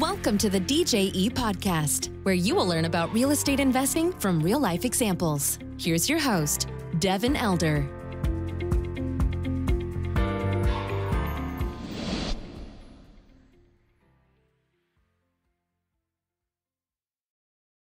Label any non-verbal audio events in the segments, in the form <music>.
Welcome to the DJE podcast, where you will learn about real estate investing from real life examples. Here's your host, Devin Elder.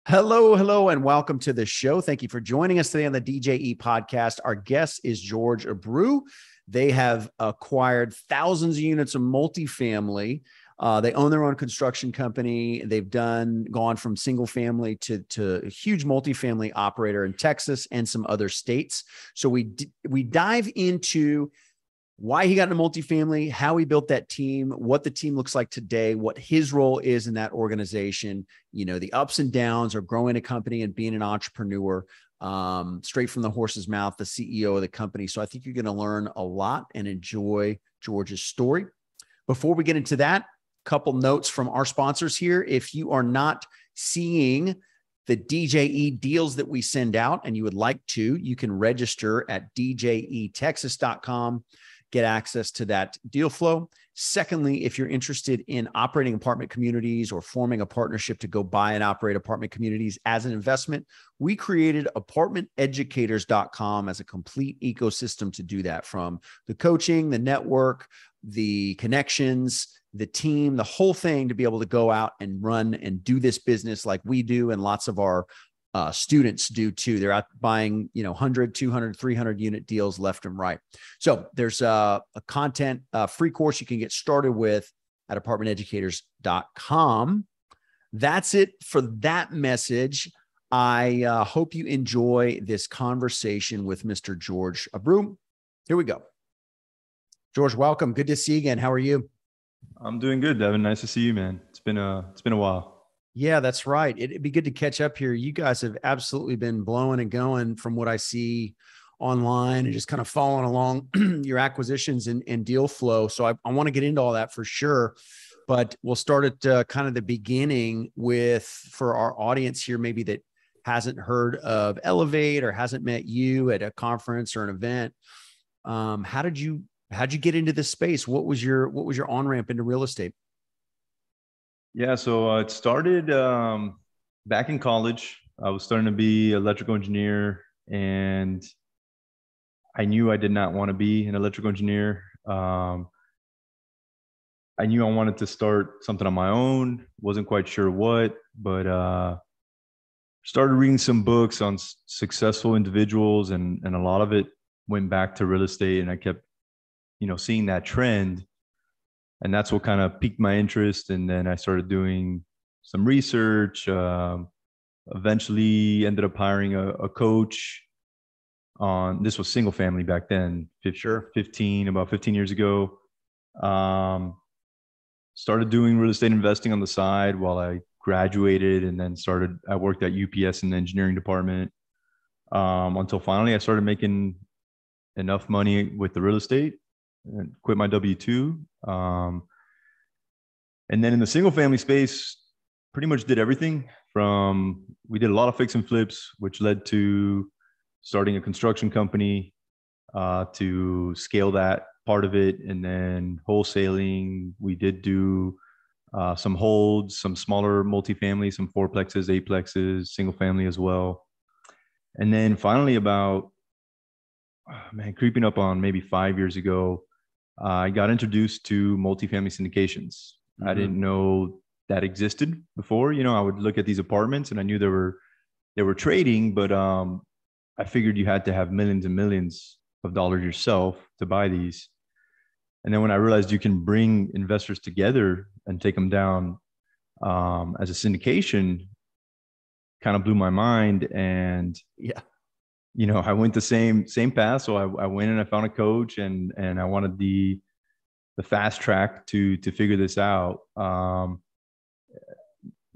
Hello, hello, and welcome to the show. Thank you for joining us today on the DJE podcast. Our guest is George Abreu. They have acquired thousands of units of multifamily. Uh, they own their own construction company. They've done gone from single family to to a huge multifamily operator in Texas and some other states. So we d- we dive into why he got into multifamily, how he built that team, what the team looks like today, what his role is in that organization, you know, the ups and downs of growing a company and being an entrepreneur, um, straight from the horse's mouth, the CEO of the company. So I think you're going to learn a lot and enjoy George's story. Before we get into that, couple notes from our sponsors here. If you are not seeing the DJE deals that we send out and you would like to, you can register at djetexas.com get access to that deal flow. Secondly, if you're interested in operating apartment communities or forming a partnership to go buy and operate apartment communities as an investment, we created apartmenteducators.com as a complete ecosystem to do that from the coaching, the network, the connections, the team, the whole thing to be able to go out and run and do this business like we do and lots of our uh, students do too. They're out buying, you know, 100, 200, 300 unit deals left and right. So there's a, a content uh, free course you can get started with at apartmenteducators.com. That's it for that message. I uh, hope you enjoy this conversation with Mr. George Abreu. Here we go. George, welcome. Good to see you again. How are you? I'm doing good, Devin. Nice to see you, man. It's been a it's been a while. Yeah, that's right. It'd be good to catch up here. You guys have absolutely been blowing and going from what I see online and just kind of following along <clears throat> your acquisitions and, and, deal flow. So I, I want to get into all that for sure. But we'll start at uh, kind of the beginning with for our audience here, maybe that hasn't heard of Elevate or hasn't met you at a conference or an event. Um, how did you how'd you get into this space? What was your what was your on ramp into real estate? Yeah, so uh, it started um, back in college. I was starting to be electrical engineer, and I knew I did not want to be an electrical engineer. Um, I knew I wanted to start something on my own. wasn't quite sure what, but uh, started reading some books on s- successful individuals, and and a lot of it went back to real estate, and I kept, you know, seeing that trend and that's what kind of piqued my interest. And then I started doing some research. Um, eventually, ended up hiring a, a, coach. On this was single family back then. 15, sure, fifteen about fifteen years ago. Um, started doing real estate investing on the side while I graduated, and then started. I worked at UPS in the engineering department um, until finally I started making enough money with the real estate quit my W two. Um, and then in the single family space, pretty much did everything from we did a lot of fix and flips, which led to starting a construction company uh, to scale that part of it, and then wholesaling. We did do uh, some holds, some smaller multifamily, some fourplexes, eightplexes, single family as well. And then finally, about man, creeping up on maybe five years ago, I got introduced to multifamily syndications. Mm-hmm. I didn't know that existed before. You know, I would look at these apartments and I knew they were they were trading, but um, I figured you had to have millions and millions of dollars yourself to buy these. And then when I realized you can bring investors together and take them down um, as a syndication, kind of blew my mind. And yeah, you know, I went the same same path. So I, I went and I found a coach, and and I wanted the the fast track to to figure this out. Um,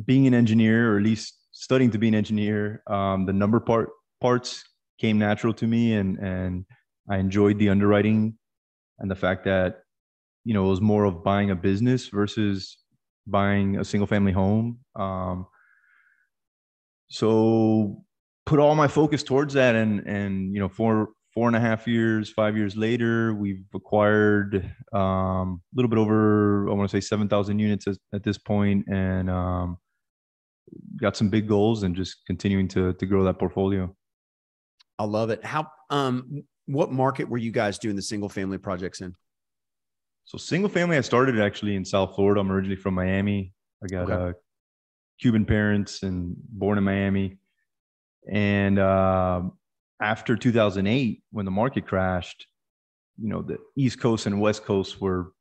being an engineer, or at least studying to be an engineer, um, the number part parts came natural to me, and and I enjoyed the underwriting and the fact that you know it was more of buying a business versus buying a single family home. Um, so put all my focus towards that and and you know four four and a half years, five years later, we've acquired um, a little bit over, I want to say 7,000 units at, at, this point and um, got some big goals and just continuing to, to grow that portfolio. I love it. How, um, what market were you guys doing the single family projects in? So single family, I started actually in South Florida. I'm originally from Miami. I got okay. uh, Cuban parents and born in Miami. And uh, after 2008, when the market crashed, you know, the East Coast and West Coast were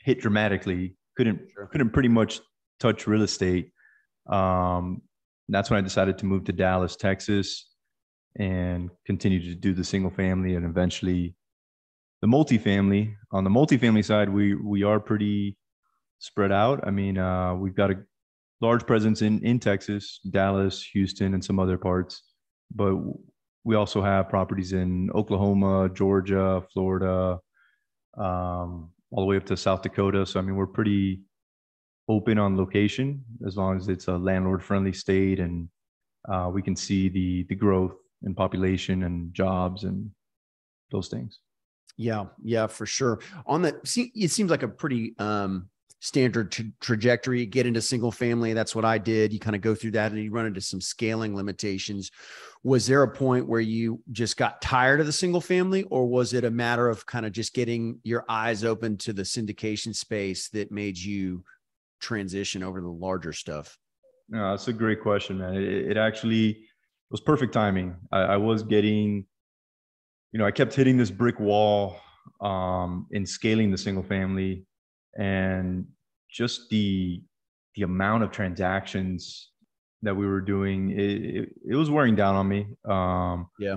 hit dramatically. Couldn't sure. couldn't pretty much touch real estate. Um, that's when I decided to move to Dallas, Texas, and continue to do the single family and eventually the multifamily. On the multifamily side, we we are pretty spread out. I mean, uh, we've got a large presence in in Texas, Dallas, Houston, and some other parts, but we also have properties in Oklahoma, Georgia, Florida, um, all the way up to South Dakota. So I mean, we're pretty open on location as long as it's a landlord friendly state and uh, we can see the the growth in population and jobs and those things. Yeah, yeah, for sure. On the, see, it seems like a pretty um, standard tra- trajectory. Get into single family. That's what I did. You kind of go through that, and you run into some scaling limitations. Was there a point where you just got tired of the single family, or was it a matter of kind of just getting your eyes open to the syndication space that made you transition over to the larger stuff? No, that's a great question, man. It, it actually was perfect timing. I, I was getting you know, I kept hitting this brick wall um, in scaling the single family, and just the the amount of transactions that we were doing, it, it, it was wearing down on me. Um, yeah.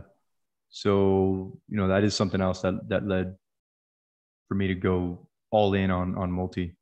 So you know, that is something else that that led for me to go all in on on multi.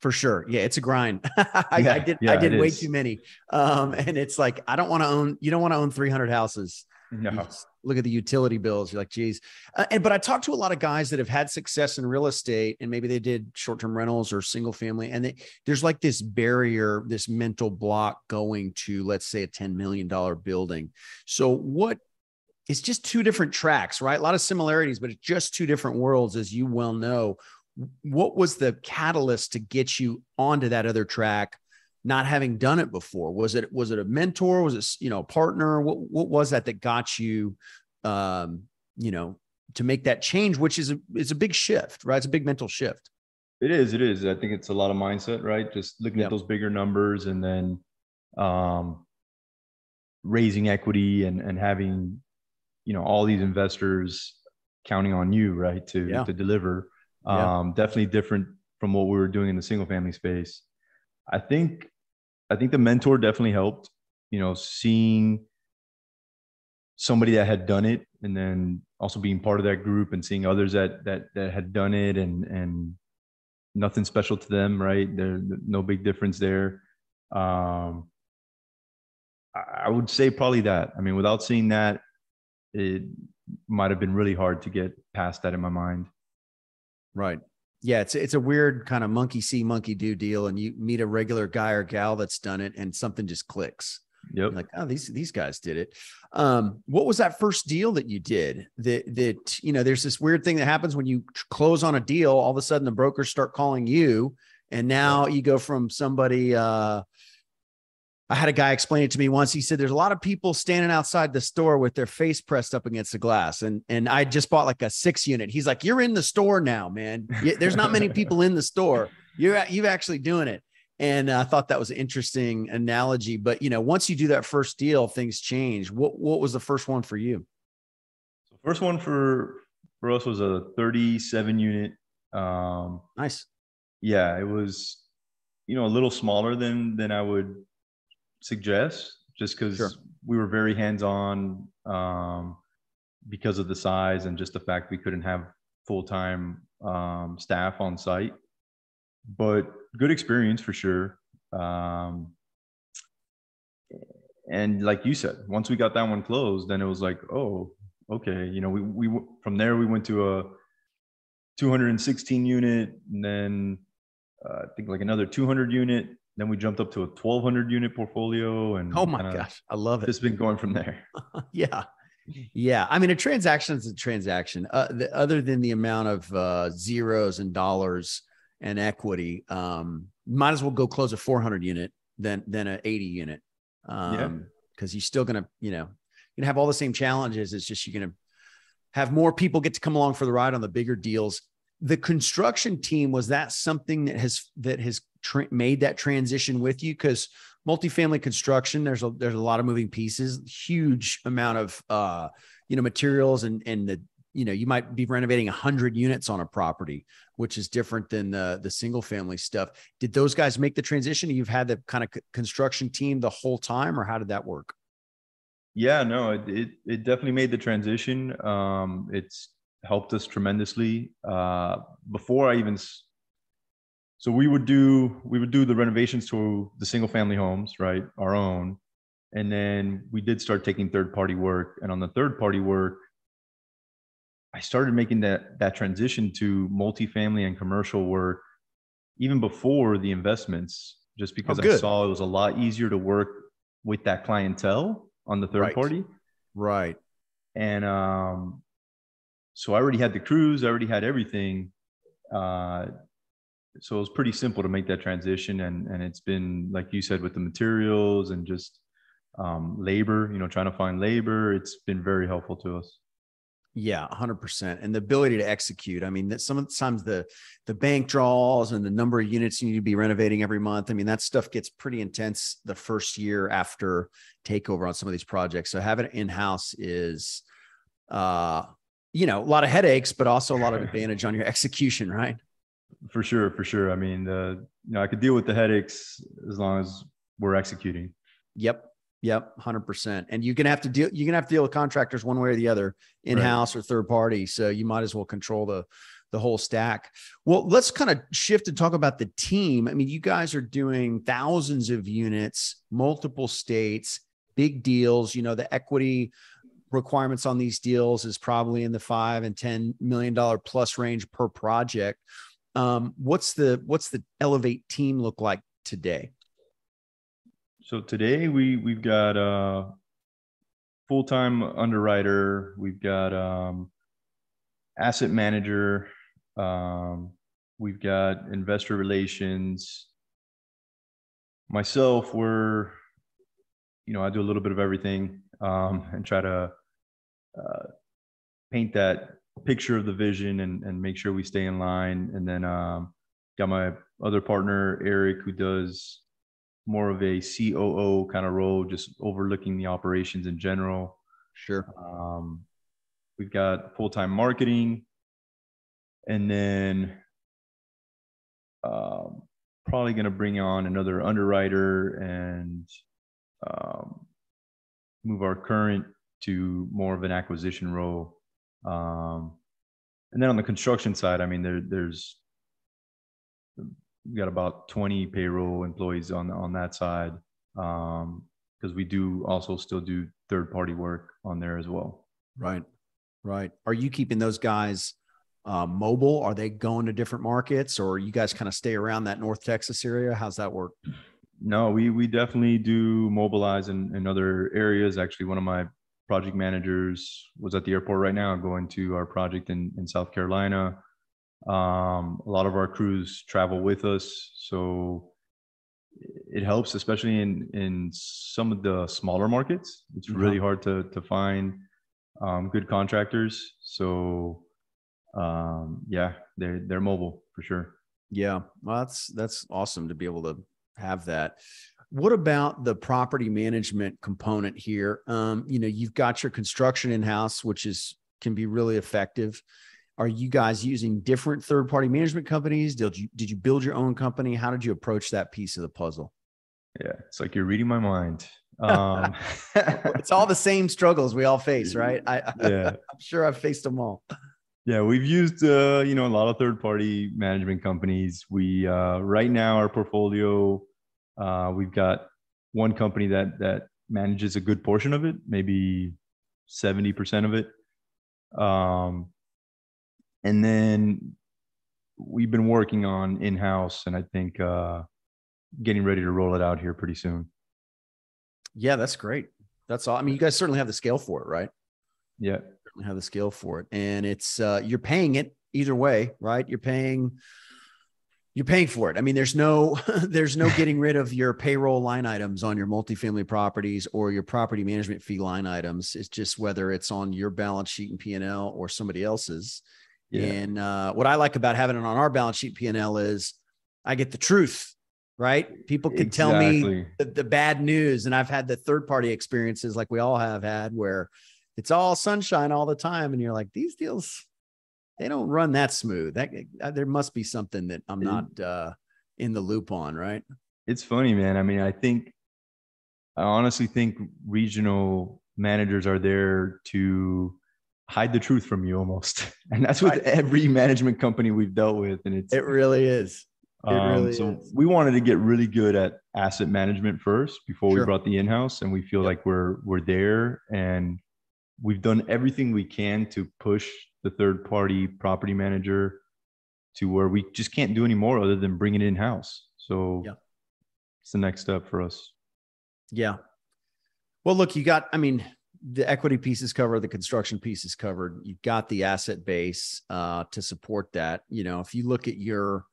For sure. Yeah, it's a grind. <laughs> I, yeah, I, did yeah, I did way is. too many. Um, and it's like I don't want to own you don't want to own 300 houses. No look at the utility bills. You're like, geez. Uh, and but I talked to a lot of guys that have had success in real estate, and maybe they did short-term rentals or single family, and they, there's like this barrier, this mental block going to, let's say, a ten million dollar building. So what? It's just two different tracks, right? A lot of similarities, but it's just two different worlds, as you well know. What was the catalyst to get you onto that other track? Not having done it before? Was it was it a mentor? Was it you know a partner? What what was that that got you, um, you know, to make that change? Which is a is a big shift, right? It's a big mental shift. It is. It is. I think it's a lot of mindset, right? Just looking yep. at those bigger numbers and then um, raising equity and and having you know all these investors counting on you, right, to yeah. to deliver. Um, yeah. Definitely different from what we were doing in the single family space. I think I think the mentor definitely helped. You know, seeing somebody that had done it, and then also being part of that group and seeing others that that that had done it, and and nothing special to them, right? There, no big difference there. Um, I would say probably that. I mean, without seeing that, it might have been really hard to get past that in my mind. Right yeah, it's it's a weird kind of monkey see, monkey do deal, and you meet a regular guy or gal that's done it, and something just clicks. Yep. like, oh, these these guys did it. Um, what was that first deal that you did? That that you know, there's this weird thing that happens when you close on a deal. All of a sudden, the brokers start calling you, and now you go from somebody uh, I had a guy explain it to me once. He said, "There's a lot of people standing outside the store with their face pressed up against the glass." And and I just bought like a six unit. He's like, "You're in the store now, man. There's not many people in the store. You're you're actually doing it." And I thought that was an interesting analogy. But you know, once you do that first deal, things change. What what was the first one for you? So first one for for us was a 37 unit. Um, nice. Yeah, it was you know a little smaller than than I would suggest just because sure. we were very hands on um, because of the size and just the fact we couldn't have full time um, staff on site. But good experience for sure. Um, and like you said, once we got that one closed, then it was like, oh, okay. You know, we we from there we went to a 216 unit, and then uh, I think like another 200 unit, then we jumped up to a 1200 unit portfolio and oh my gosh i love it It's been going from there <laughs> yeah Yeah, I mean, a transaction is a transaction. Uh, the, other than the amount of uh, zeros and dollars and equity, um, might as well go close a 400 unit than than an 80 unit. Um, yeah. Because you're still gonna, you know, you're gonna have all the same challenges. It's just you're gonna have more people get to come along for the ride on the bigger deals. The construction team was that something that has that has tra- made that transition with you? Because multifamily construction there's a there's a lot of moving pieces huge amount of uh you know materials and and the you know you might be renovating 100 units on a property which is different than the the single family stuff. Did those guys make the transition? You've had the kind of construction team the whole time or how did that work? Yeah no it it, it definitely made the transition. Um it's helped us tremendously. Uh before i even so we would do we would do the renovations to the single family homes right our own. And then we did start taking third party work. And on the third party work i started making that that transition to multifamily and commercial work even before the investments just because oh, i saw it was a lot easier to work with that clientele on the third right. party. Right. And um so i already had the crews i already had everything uh so it was pretty simple to make that transition and and it's been like you said with the materials and just um, labor you know trying to find labor it's been very helpful to us. Yeah 100% and the ability to execute. I mean that sometimes the the bank draws and the number of units you need to be renovating every month. I mean that stuff gets pretty intense the first year after takeover on some of these projects. So having it in-house is uh you know a lot of headaches but also a lot of <laughs> advantage on your execution right for sure, for sure. I mean, uh, you know, I could deal with the headaches as long as we're executing. Yep. Yep, hundred percent. And you're gonna have to deal. You're gonna have to deal with contractors one way or the other, in house right. or third party. So you might as well control the the whole stack. Well, let's kind of shift and talk about the team. I mean, you guys are doing thousands of units, multiple states, big deals. You know, the equity requirements on these deals is probably in the five and ten million dollar plus range per project. Um, what's the what's the Elevate team look like today? So today we we've got a full time underwriter. We've got um, asset manager. Um, we've got investor relations. Myself, we're you know I do a little bit of everything um, and try to uh, paint that picture of the vision and, and make sure we stay in line. And then um, got my other partner, Eric, who does more of a COO kind of role, just overlooking the operations in general. Sure. Um, we've got full time marketing. And then um, probably going to bring on another underwriter and um, move our current to more of an acquisition role um, and then on the construction side, I mean, there, there's we got about 20 payroll employees on on that side Um, because um, we do also still do third party work on there as well. Right, right. Are you keeping those guys uh, mobile? Are they going to different markets, or you guys kind of stay around that North Texas area? How's that work? No, we we definitely do mobilize in, in other areas. Actually, one of my project managers was at the airport right now going to our project in, in South Carolina. Um, a lot of our crews travel with us. So it helps, especially in, in some of the smaller markets. It's mm-hmm. really hard to, to find um, good contractors. So um, yeah, they're, they're mobile for sure. Yeah. Well, that's, that's awesome to be able to have that. What about the property management component here? Um, you know, you've got your construction in house, which is can be really effective. Are you guys using different third party management companies? Did you did you build your own company? How did you approach that piece of the puzzle? Yeah, it's like you're reading my mind. <laughs> Um, it's all the same struggles we all face, right? I, yeah, <laughs> I'm sure I've faced them all. Yeah, we've used uh, you know a lot of third party management companies. We uh, right now our portfolio uh, we've got one company that that manages a good portion of it, maybe seventy percent of it, um, and then we've been working on in house, and I think uh, getting ready to roll it out here pretty soon. Yeah, that's great. That's all. I mean, you guys certainly have the scale for it, right? Yeah. Certainly have the scale for it. And it's uh, you're paying it either way, right? You're paying you're paying for it. I mean, there's no <laughs> there's no getting rid of your payroll line items on your multifamily properties or your property management fee line items. It's just whether it's on your balance sheet and P and L or somebody else's. Yeah. And uh, what I like about having it on our balance sheet P and L is I get the truth. Right? People can exactly. tell me the, the bad news, and I've had the third party experiences like we all have had where it's all sunshine all the time, and you're like, these deals they don't run that smooth. That uh, there must be something that I'm not uh, in the loop on, right? It's funny, man. I mean, I think I honestly think regional managers are there to hide the truth from you almost, <laughs> and that's with right. every management company we've dealt with, and it's it really is. It um, really so is. we wanted to get really good at asset management first before sure. we brought the in-house, and we feel like we're we're there, and we've done everything we can to push the third party property manager to where we just can't do any more other than bring it in house. So yeah. it's the next step for us. Yeah. Well, look, you got, I mean, the equity piece is covered, the construction piece is covered. You've got the asset base uh, to support that. You know, if you look at your,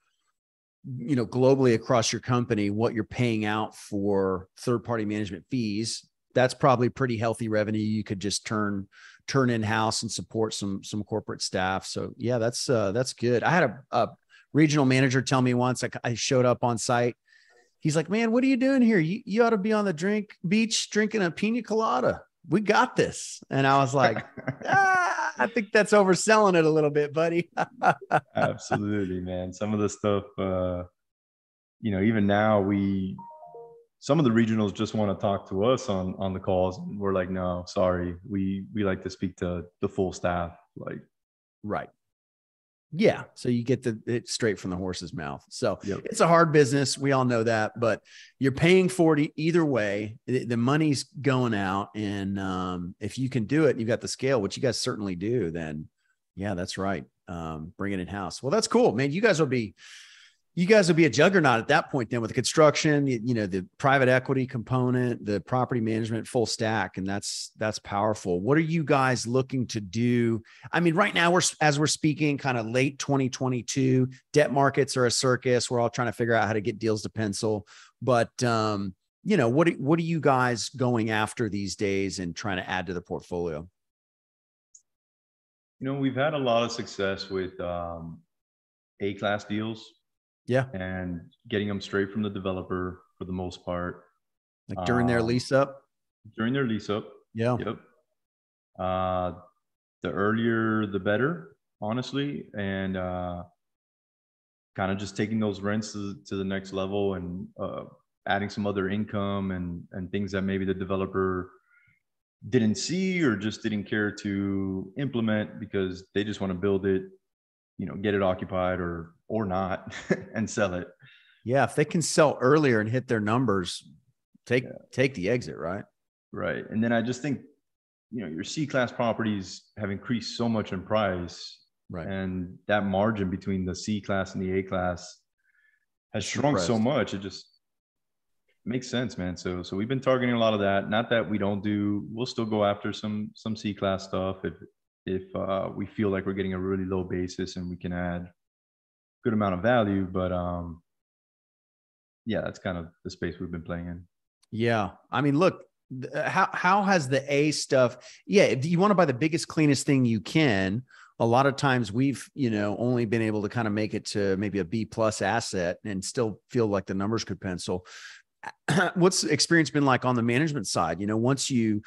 you know, globally across your company, what you're paying out for third party management fees, that's probably pretty healthy revenue. You could just turn turn in house and support some some corporate staff. So yeah, that's uh, that's good. I had a, a regional manager tell me once I, I showed up on site. He's like, "Man, what are you doing here? You you ought to be on the drink beach drinking a pina colada. We got this." And I was like, <laughs> ah, "I think that's overselling it a little bit, buddy." <laughs> Absolutely, man. Some of the stuff, uh, you know, even now we some of the regionals just want to talk to us on on the calls. And we're like no sorry. We we like to speak to the full staff like right. Yeah so you get the it straight from the horse's mouth. So yep. it's a hard business. We all know that but you're paying for it either way. The, the money's going out and um, if you can do it you've got the scale which you guys certainly do then yeah that's right. Um, bring it in house well that's cool man. You guys will be you guys would be a juggernaut at that point then with the construction you, you, know the private equity component the property management full stack and that's that's powerful. What are you guys looking to do? I mean right now we're as we're speaking kind of late 2022 debt markets are a circus. We're all trying to figure out how to get deals to pencil. But um you know what what are you guys going after these days and trying to add to the portfolio? You know we've had a lot of success with um a class deals yeah. And getting them straight from the developer for the most part. Like during um, their lease up? During their lease up. Yeah. Yep. Uh, the earlier, the better, honestly. And uh, kind of just taking those rents to, to the next level and uh, adding some other income and, and things that maybe the developer didn't see or just didn't care to implement because they just want to build it, you know, get it occupied or or not <laughs> and sell it. Yeah, if they can sell earlier and hit their numbers, take yeah. take the exit, right? Right. And then I just think, you know, your C class properties have increased so much in price. Right. And that margin between the C class and the A class has shrunk so much. It just makes sense, man. So so we've been targeting a lot of that. Not that we don't do, we'll still go after some some C class stuff if if uh, we feel like we're getting a really low basis and we can add good amount of value. But um, yeah, that's kind of the space we've been playing in. Yeah, I mean, look, uh, how how has the A stuff? Yeah, if you want to buy the biggest, cleanest thing you can, a lot of times we've you know only been able to kind of make it to maybe a B plus asset and still feel like the numbers could pencil. <clears throat> What's experience been like on the management side? You know, once you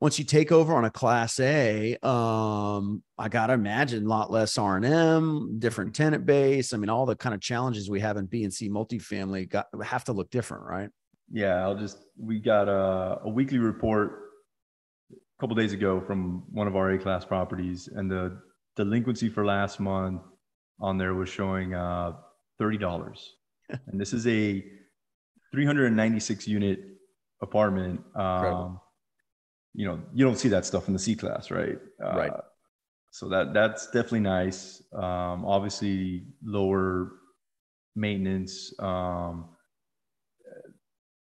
once you take over on a class A, um, I gotta imagine a lot less R and M, different tenant base. I mean, all the kind of challenges we have in B and C multifamily got have to look different, right? Yeah, I'll just we got a, a weekly report a couple days ago from one of our A class properties, and the delinquency for last month on there was showing uh, thirty dollars, <laughs> and this is a 396 unit apartment. Um, you know you don't see that stuff in the C class, right? Uh, right. So that that's definitely nice. Um, obviously, lower maintenance. Um,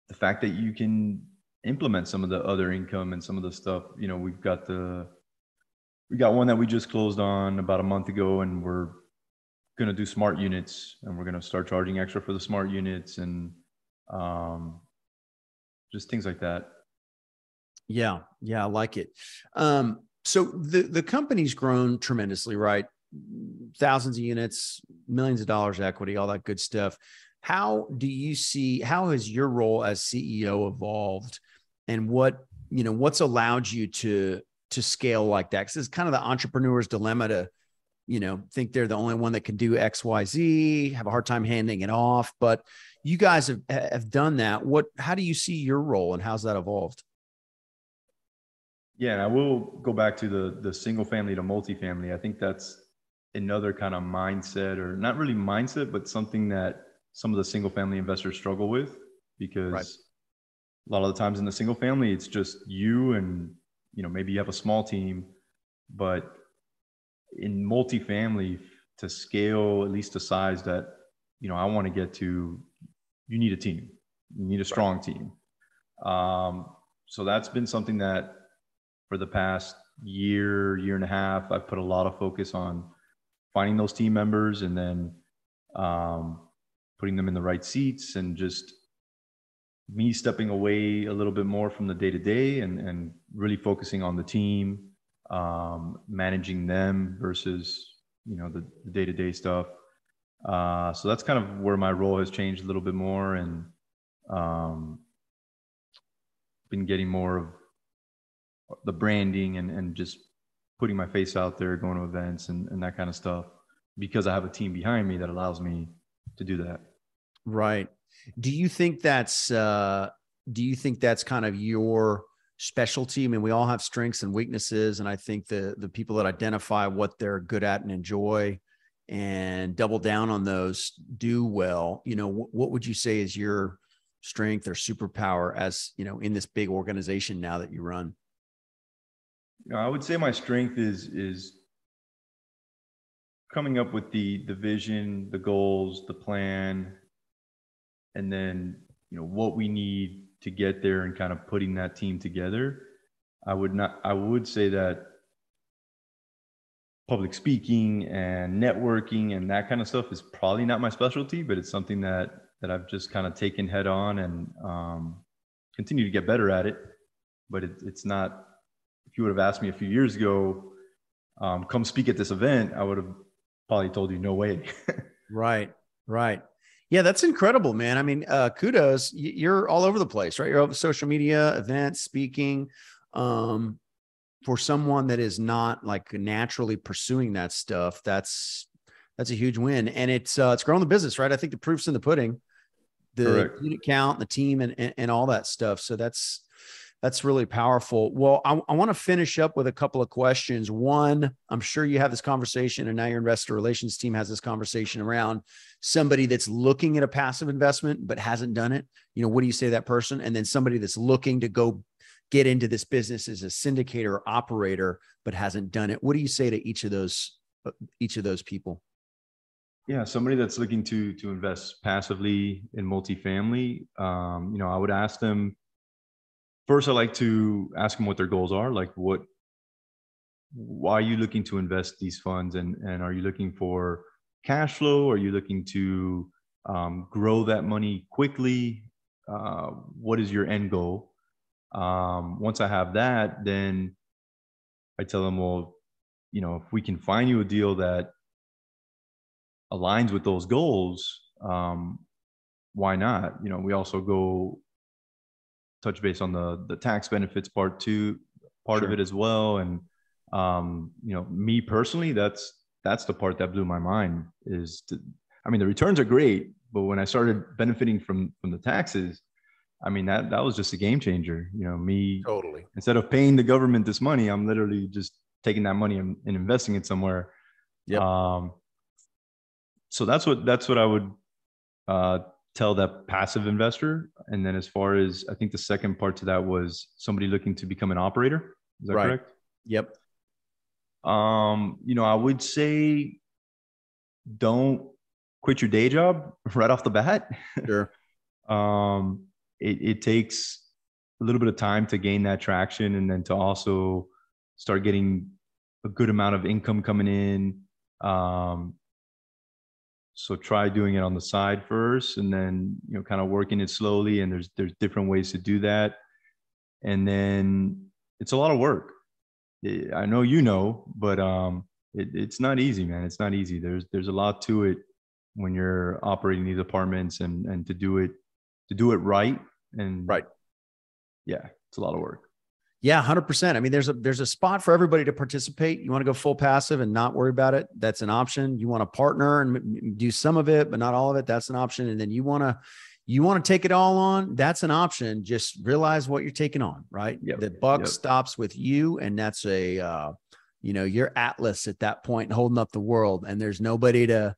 the fact that you can implement some of the other income and some of the stuff. You know, we've got the we got one that we just closed on about a month ago, and we're going to do smart units, and we're going to start charging extra for the smart units, and um, just things like that. Yeah, yeah, I like it. Um, so the the company's grown tremendously, right? Thousands of units, millions of dollars equity, all that good stuff. How do you see how has your role as CEO evolved and what, you know, what's allowed you to to scale like that? Cuz it's kind of the entrepreneur's dilemma to you know, think they're the only one that can do XYZ, have a hard time handing it off, but you guys have have done that. What how do you see your role and how's that evolved? Yeah, and I will go back to the the single family to multifamily. I think that's another kind of mindset, or not really mindset, but something that some of the single family investors struggle with because right. a lot of the times in the single family, it's just you and you know maybe you have a small team, but in multifamily to scale at least a size that you know I want to get to, you need a team. You need a strong right. team. Um, so that's been something that for the past year, year and a half, I've put a lot of focus on finding those team members and then um, putting them in the right seats and just me stepping away a little bit more from the day to day and and really focusing on the team, um, managing them versus you know the day to day stuff. Uh, so that's kind of where my role has changed a little bit more and um, been getting more of the branding and, and just putting my face out there, going to events and, and that kind of stuff because I have a team behind me that allows me to do that. Right. Do you think that's uh do you think that's kind of your specialty? I mean, we all have strengths and weaknesses, and I think the the people that identify what they're good at and enjoy and double down on those do well. You know, w- what would you say is your strength or superpower as you know in this big organization now that you run? Know, I would say my strength is is coming up with the the vision, the goals, the plan, and then you know what we need to get there and kind of putting that team together. I would not I would say that public speaking and networking and that kind of stuff is probably not my specialty, but it's something that that I've just kind of taken head on and um, continue to get better at it. But it, it's not you would have asked me a few years ago, um, come speak at this event, I would have probably told you no way. <laughs> right, right. Yeah, that's incredible, man. I mean, uh, kudos. You're all over the place, right? You're over social media, events, speaking. Um, for someone that is not like naturally pursuing that stuff, that's that's a huge win, and it's uh, it's growing the business, right? I think the proof's in the pudding, the Correct. unit count, the team, and, and and all that stuff. So that's that's really powerful. Well, I, I want to finish up with a couple of questions. One, I'm sure you have this conversation, and now your investor relations team has this conversation around somebody that's looking at a passive investment but hasn't done it. You know, what do you say to that person? And then somebody that's looking to go get into this business as a syndicator or operator but hasn't done it. What do you say to each of those uh, each of those people? Yeah, somebody that's looking to to invest passively in multifamily, um, you know, I would ask them first i like to ask them what their goals are like what why are you looking to invest these funds and and are you looking for cash flow? Are you looking to um, grow that money quickly? Uh, what is your end goal? Um, once i have that then i tell them well you know if we can find you a deal that aligns with those goals um, why not? You know we also go touch base on the the tax benefits part too, part sure. of it as well. And um, you know, me personally, that's that's the part that blew my mind. Is to, I mean, the returns are great, but when I started benefiting from from the taxes, I mean that that was just a game changer. You know, me totally instead of paying the government this money, I'm literally just taking that money and, and investing it somewhere. Yeah. Um, so that's what that's what I would uh, tell that passive investor. And then as far as I think the second part to that was somebody looking to become an operator. Is that right. correct? Yep. Um, you know, I would say don't quit your day job <laughs> right off the bat. Sure. <laughs> um, it, it takes a little bit of time to gain that traction and then to also start getting a good amount of income coming in. Um, so try doing it on the side first, and then you know, kind of working it slowly. And there's there's different ways to do that. And then it's a lot of work. I know you know, but um, it, it's not easy, man. It's not easy. There's there's a lot to it when you're operating these apartments, and and to do it to do it right and right. Yeah, it's a lot of work. Yeah, hundred percent. I mean, there's a there's a spot for everybody to participate. You want to go full passive and not worry about it. That's an option. You want to partner and do some of it, but not all of it. That's an option. And then you want to you want to take it all on. That's an option. Just realize what you're taking on. Right. Yep. The buck Yep. stops with you, and that's a uh, you know you're Atlas at that point, holding up the world, and there's nobody to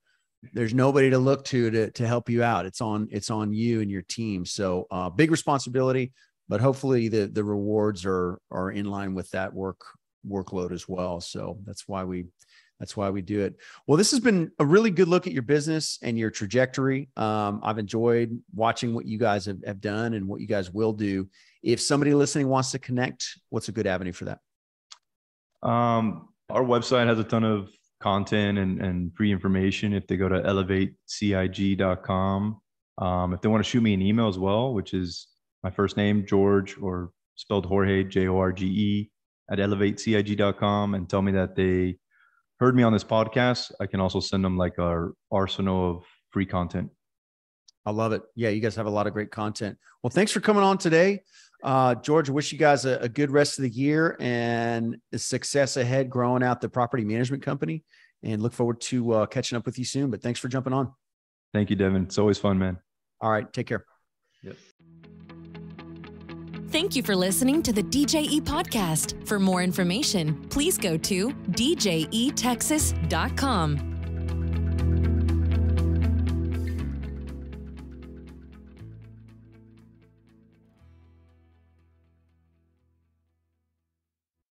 there's nobody to look to to to help you out. It's on it's on you and your team. So uh, big responsibility but hopefully the the rewards are are in line with that work workload as well. So that's why we that's why we do it. Well this has been a really good look at your business and your trajectory. Um, i've enjoyed watching what you guys have, have done and what you guys will do. If somebody listening wants to connect what's a good avenue for that? Um, our website has a ton of content and, and free information. If they go to elevatecig.com. Um, if they want to shoot me an email as well, which is my first name, George, or spelled Jorge, J O R G E, at elevatecig.com and tell me that they heard me on this podcast, I can also send them like our arsenal of free content. I love it. Yeah, you guys have a lot of great content. Well, thanks for coming on today. Uh, George, I wish you guys a, a good rest of the year and success ahead growing out the property management company and look forward to uh, catching up with you soon. But thanks for jumping on. Thank you, Devin. It's always fun, man. All right. Take care. Thank you for listening to the DJE podcast. For more information, please go to djetexas.com.